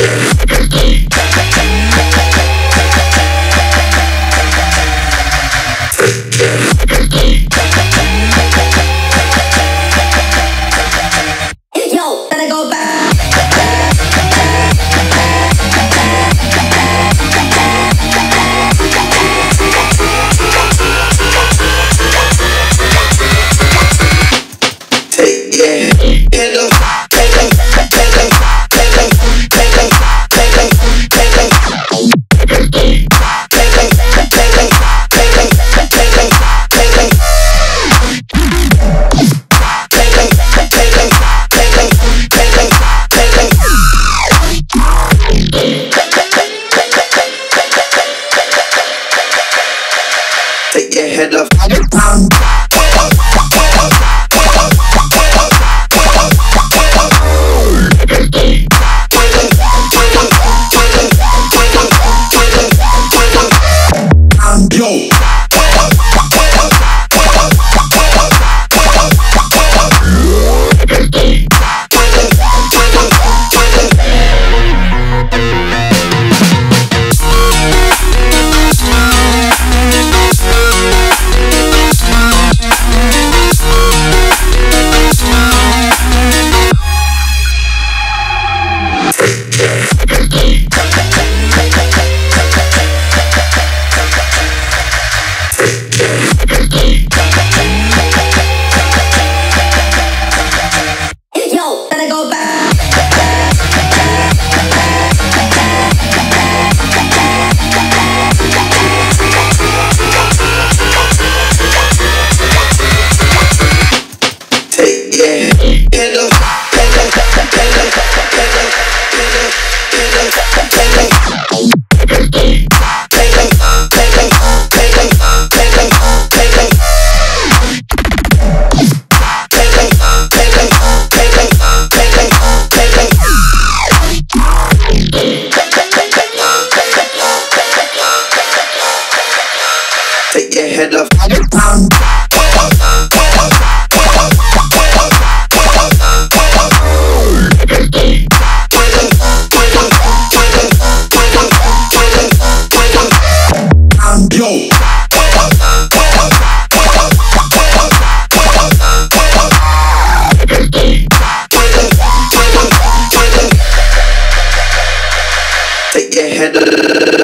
Yeah. get your head up. had